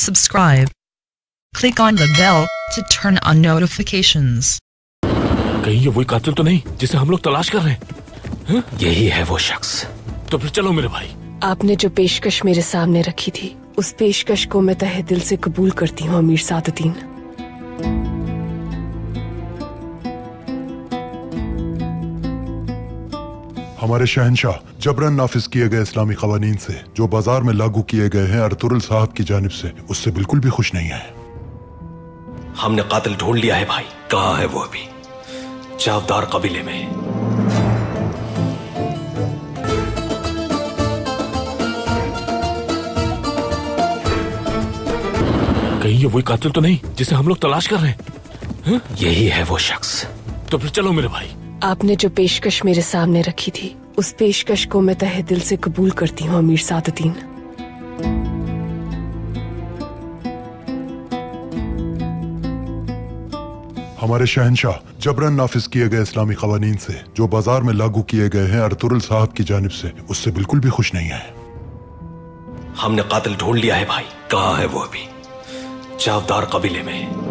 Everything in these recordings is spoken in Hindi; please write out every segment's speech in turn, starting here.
subscribe. Click on the bell to turn on notifications. कहीं ये वही कातिल तो नहीं जिसे हम लोग तलाश कर रहे हैं। यही है वो शख्स। तो फिर चलो मेरे भाई। आपने जो पेशकश मेरे सामने रखी थी उस पेशकश को मैं तहे दिल से कबूल करती हूँ अमीर सादुद्दीन। हमारे शहनशाह जबरन नाफिज किए गए इस्लामी कवानीन से जो बाज़ार में लागू किए गए हैं अर्तुरुल साहब की जानब से उससे बिल्कुल भी खुश नहीं है। हमने कातिल ढूंढ लिया है भाई। कहा है वो अभी? चावदार कबीले में। कहीं ये वही कातिल तो नहीं जिसे हम लोग तलाश कर रहे हैं? यही है वो शख्स। तो फिर चलो मेरे भाई। आपने जो पेशकश मेरे सामने रखी थी उस पेशकश को मैं तहे दिल से कबूल करती हूँ अमीर सादुद्दीन। हमारे शहनशाह जबरन नाफिज किए गए इस्लामी कवानीन से जो बाज़ार में लागू किए गए हैं अर्तुरुल साहब की जानब से उससे बिल्कुल भी खुश नहीं है। हमने कातिल ढूंढ लिया है भाई। कहा है वो अभी? चावदार कबीले में।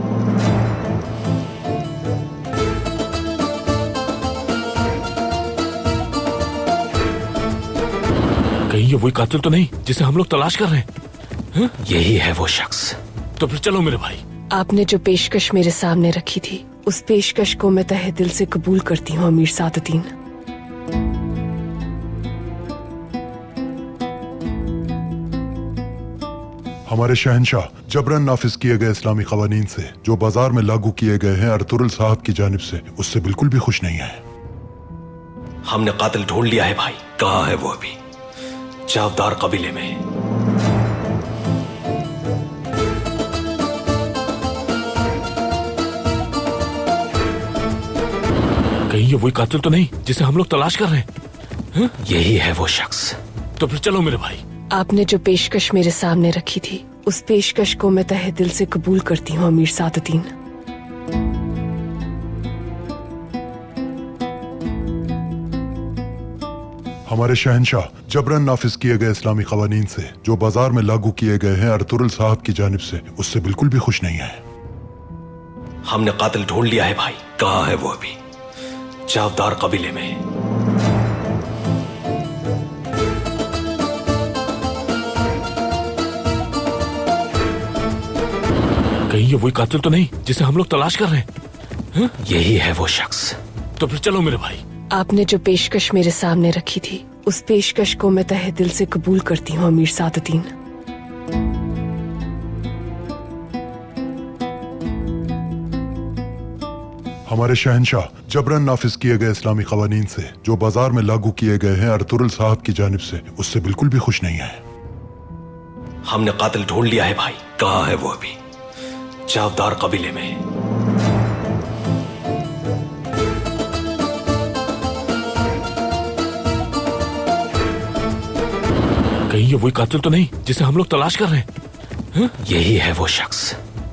ये वही कातिल तो नहीं जिसे हम लोग तलाश कर रहे हैं? यही है वो शख्स। तो फिर चलो मेरे भाई। आपने जो पेशकश मेरे सामने रखी थी उस पेशकश को मैं तहे दिल से कबूल करती हूँ अमीर सादुद्दीन। हमारे शहनशाह जबरन नाफिज किए गए इस्लामी कवानीन से जो बाज़ार में लागू किए गए हैं अर्तुरुल साहब की जानब से उससे बिल्कुल भी खुश नहीं है। हमने कातिल ढूंढ लिया है भाई। कहा है वो अभी? चावदार कबीले में। कहीं ये वही कातिल तो नहीं जिसे हम लोग तलाश कर रहे हैं। यही है वो शख्स। तो फिर चलो मेरे भाई। आपने जो पेशकश मेरे सामने रखी थी उस पेशकश को मैं तहे दिल से कबूल करती हूँ अमीर सादुद्दीन। हमारे शहनशाह जबरन नाफिज किए गए इस्लामी कवानीन से जो बाज़ार में लागू किए गए हैं अर्तुरुल साहब की जानब से उससे बिल्कुल भी खुश नहीं है। हमने कातिल ढूंढ लिया है भाई। कहा है वो अभी? चावदार कबीले में। कहीं ये वही कातिल तो नहीं जिसे हम लोग तलाश कर रहे हैं? यही है वो शख्स। तो फिर चलो मेरे भाई। आपने जो पेशकश मेरे सामने रखी थी उस पेशकश को मैं तहे दिल से कबूल करती हूँ अमीर सादुद्दीन। हमारे शहनशाह जबरन नाफिज किए गए इस्लामी कवानीन से जो बाज़ार में लागू किए गए हैं अर्तुरुल साहब की जानब से उससे बिल्कुल भी खुश नहीं है। हमने कातिल ढूंढ लिया है भाई। कहा है वो अभी? चावदार कबीले में। कहीं ये वही कातिल तो नहीं जिसे हम लोग तलाश कर रहे हैं? यही है वो शख्स।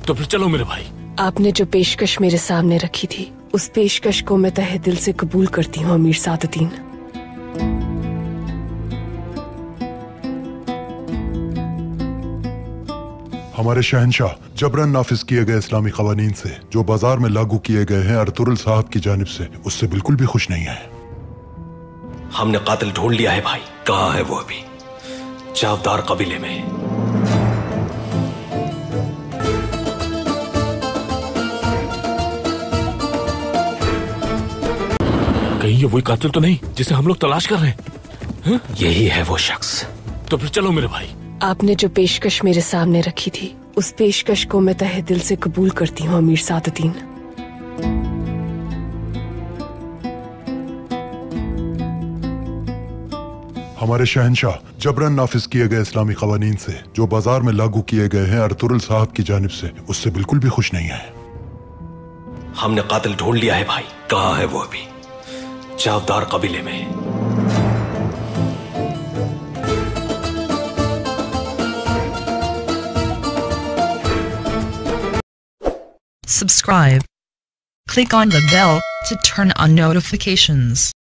तो फिर चलो मेरे भाई। आपने जो पेशकश मेरे सामने रखी थी उस पेशकश को मैं तहे दिल से कबूल करती हूँ अमीर सादुद्दीन। हमारे शहनशाह जबरन नाफिज किए गए इस्लामी कवानीन से जो बाज़ार में लागू किए गए हैं अर्तुरुल साहब की जानब से उससे बिल्कुल भी खुश नहीं है। हमने कातिल ढूंढ लिया है भाई। कहा है वो अभी? चावदार कबीले में। कहीं ये वही कातिल तो नहीं जिसे हम लोग तलाश कर रहे हैं। यही है वो शख्स। तो फिर चलो मेरे भाई। आपने जो पेशकश मेरे सामने रखी थी उस पेशकश को मैं तहे दिल से कबूल करती हूँ अमीर सादुद्दीन। हमारे शहनशाह जबरन नाफिज किए गए इस्लामी कवानीन से जो बाज़ार में लागू किए गए हैं अर्तुरुल साहब की जानब से उससे बिल्कुल भी खुश नहीं है हमने कातिल ढूंढ लिया है भाई कहा है वो अभी चावदार कबीले में Subscribe. Click on the bell to turn on notifications.